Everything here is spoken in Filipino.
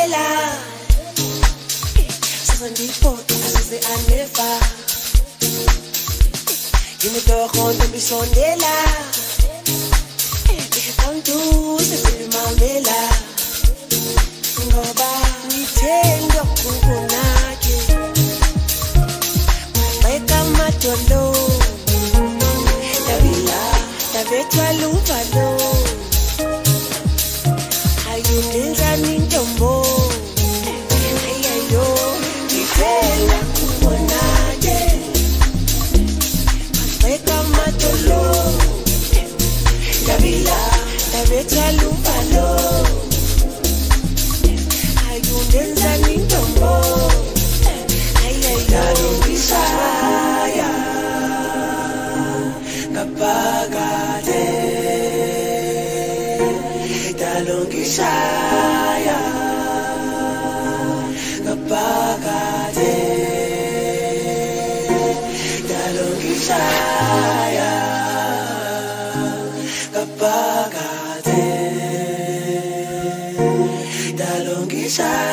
umbrella. Seventy-four inches de anefa. Yo me quedo con tu bisondela. Dije tanto. Dalongishaya ngaphakade dalongishaya ngaphakade dalongishaya